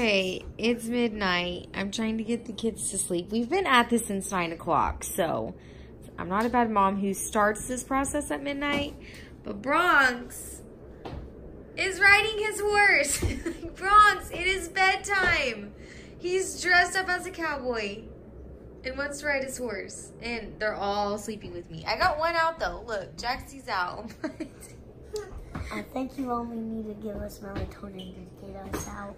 Okay, it's midnight. I'm trying to get the kids to sleep. We've been at this since 9 o'clock, so I'm not a bad mom who starts this process at midnight. But Bronx is riding his horse. Bronx, it is bedtime. He's dressed up as a cowboy and wants to ride his horse. And they're all sleeping with me. I got one out though. Look, Jaxie's out. I think you only need to give us melatonin to get us out.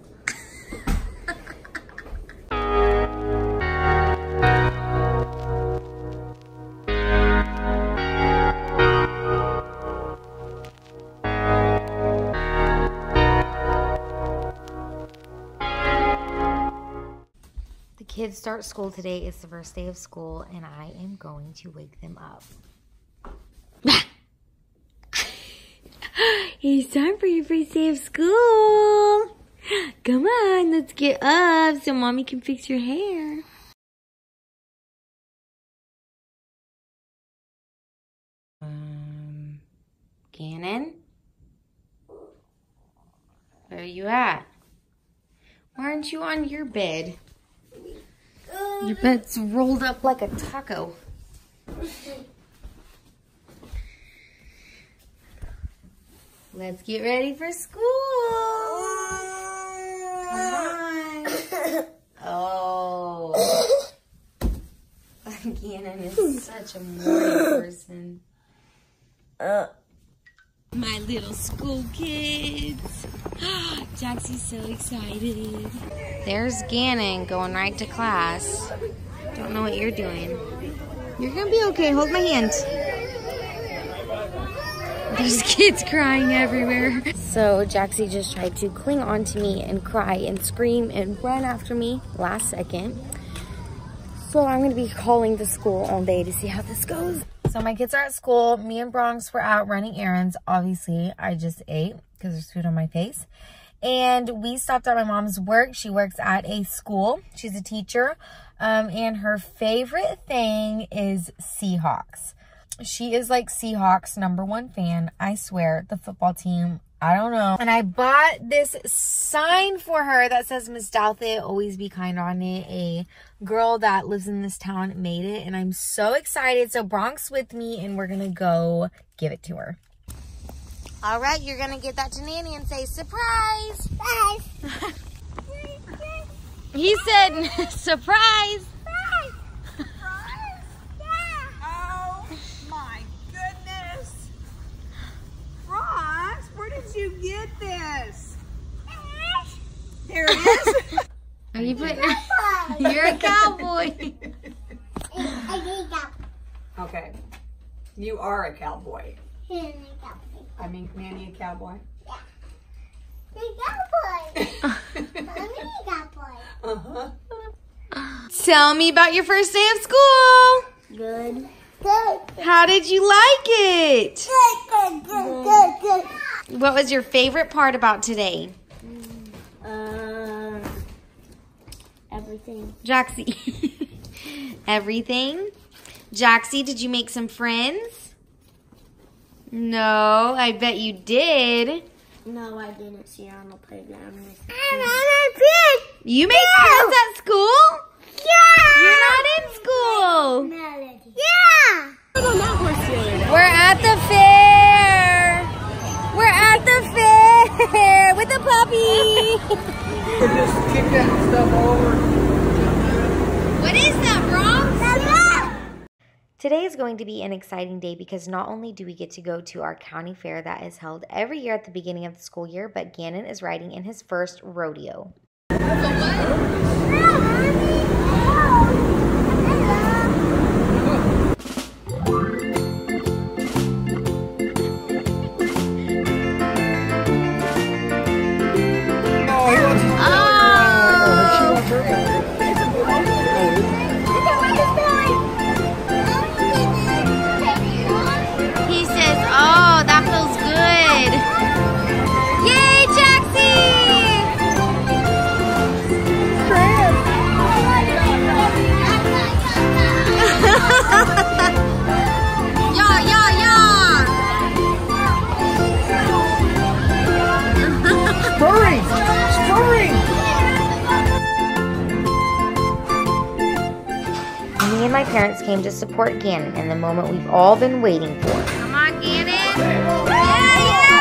The kids start school today. It's the first day of school, and I am going to wake them up. it's time for your first day of school. Come on, let's get up so mommy can fix your hair. Um, Gannon? Where are you at? Why aren't you on your bed? Your bed's rolled up like a taco. Let's get ready for school. Come on. Oh. Gannon is such a morning person. Uh. My little school kids. Jaxie's so excited. There's Gannon going right to class. Don't know what you're doing. You're gonna be okay. Hold my hand. There's kids crying everywhere. So Jaxie just tried to cling on to me and cry and scream and run after me last second. So I'm gonna be calling the school all day to see how this goes. So my kids are at school. Me and Bronx were out running errands. Obviously, I just ate because there's food on my face. And we stopped at my mom's work. She works at a school. She's a teacher. Um, and her favorite thing is Seahawks. She is like Seahawks number one fan. I swear, the football team. I don't know. And I bought this sign for her that says Miss Douthit, always be kind on it. A girl that lives in this town made it. And I'm so excited. So Bronx with me and we're going to go give it to her. All right, you're going to get that to Nanny and say, surprise. Bye. He said, surprise. Oh my goodness! Ross, where did you this? There it is. Are you putting You're a cowboy. okay. You are a cowboy. I mean, Nanny a cowboy? Yeah. The cowboy. Mommy a cowboy. Uh-huh. Tell me about your first day of school. Good. How did you like it? What was your favorite part about today? Uh, everything. Jaxie. Everything. Jaxie, did you make some friends? No, I bet you did. No, I didn't see her on the playground. I'm on a pig. You made friends at school? Yeah. You're not in school. Yeah. We're at the fair. We're at the fair with the puppy. Just kick that stuff over. What is that, Bronx? Today is going to be an exciting day because not only do we get to go to our county fair that is held every year at the beginning of the school year, but Gannon is riding in his first rodeo. He parents came to support Gannon in the moment we've all been waiting for. Come on, Gannon! Yeah, yeah!